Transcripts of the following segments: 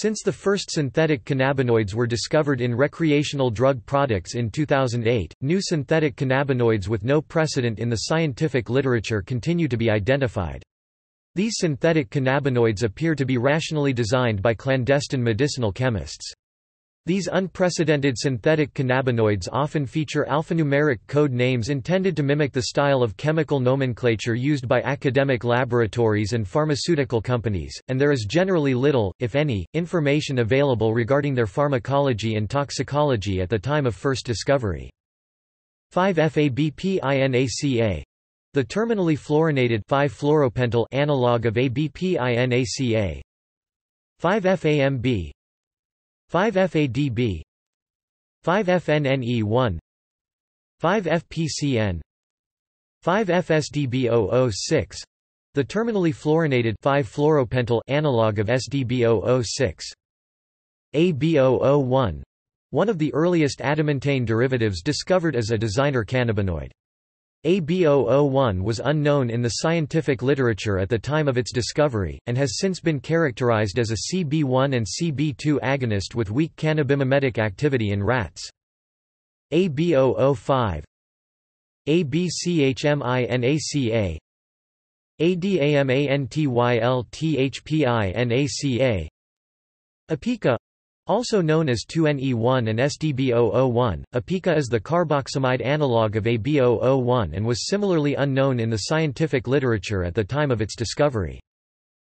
Since the first synthetic cannabinoids were discovered in recreational drug products in 2008, new synthetic cannabinoids with no precedent in the scientific literature continue to be identified. These synthetic cannabinoids appear to be rationally designed by clandestine medicinal chemists. These unprecedented synthetic cannabinoids often feature alphanumeric code names intended to mimic the style of chemical nomenclature used by academic laboratories and pharmaceutical companies, and there is generally little, if any, information available regarding their pharmacology and toxicology at the time of first discovery. 5-FABPINACA the terminally fluorinated 5-fluoropentyl analog of ABPINACA 5-FAMB 5FADB 5FNNE1 5FPCN 5FSDB006 the terminally fluorinated 5-fluoropentyl analog of SDB006 AB001 one of the earliest adamantane derivatives discovered as a designer cannabinoid AB001 was unknown in the scientific literature at the time of its discovery, and has since been characterized as a CB1 and CB2 agonist with weak cannabimimetic activity in rats. AB005 ABCHMINACA ADAMANTYLTHPINACA Apica also known as 2Ne1 and SDB001, apica is the carboxamide analog of AB001 and was similarly unknown in the scientific literature at the time of its discovery.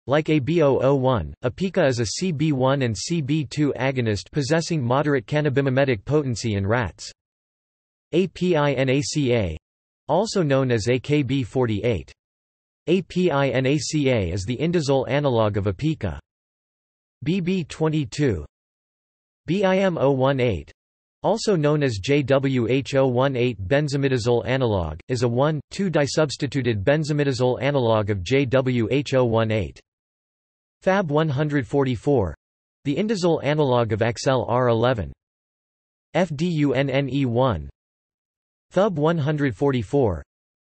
Like AB001, apica is a CB1 and CB2 agonist possessing moderate cannabimimetic potency in rats. APINACA also known as AKB48. APINACA is the indazole analog of apica. BB22 BIM018 also known as JWH018 benzimidazole analog, is a 1,2-disubstituted benzimidazole analog of JWH018. Fab 144 the indazole analog of XLR11. FDUNNE1 FUB 144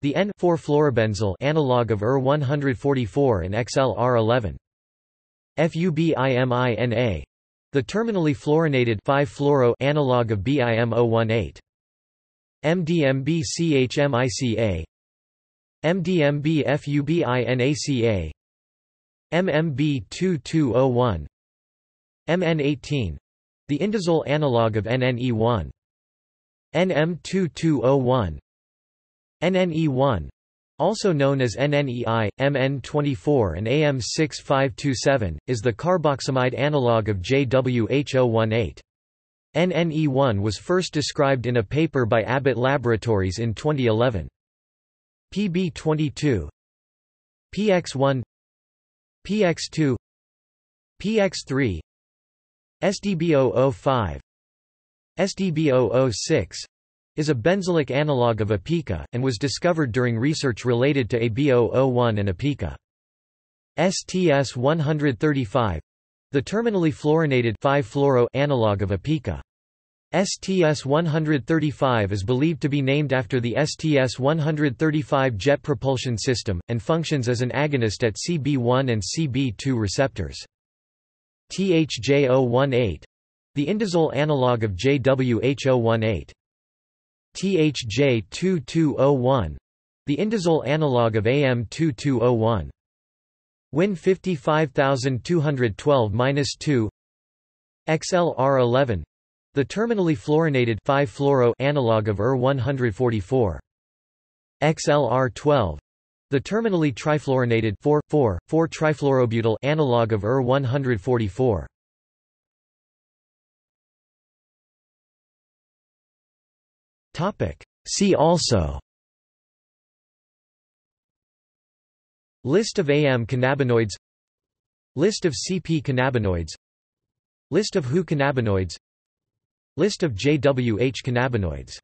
the N,4-fluorobenzyl analog of UR144 and XLR11. FUBIMINA the terminally fluorinated 5-fluoro analog of BIM018. MDMB-CHMICA MDMB-FUBINACA MMB-2201 MN18 the indazole analog of NNE1 NM2201 NNE1 also known as NNEI, MN24 and AM6527, is the carboxamide analog of JWH018. NNE1 was first described in a paper by Abbott Laboratories in 2011. PB22 PX1 PX2 PX3 SDB005 SDB006 is a benzylic analog of apica, and was discovered during research related to AB001 and apica. STS-135 the terminally fluorinated 5-fluoro analog of apica. STS-135 is believed to be named after the STS-135 jet propulsion system, and functions as an agonist at CB1 and CB2 receptors. THJ018 the indazole analog of JWH018. THJ2201 the indazole analog of AM2201. Win 55212-2 XLR11 the terminally fluorinated 5-fluoro analog of UR144. XLR12 the terminally trifluorinated 4,4,4-trifluorobutyl analog of UR144. See also. List of AM cannabinoids. List of CP cannabinoids. List of HU cannabinoids. List of JWH cannabinoids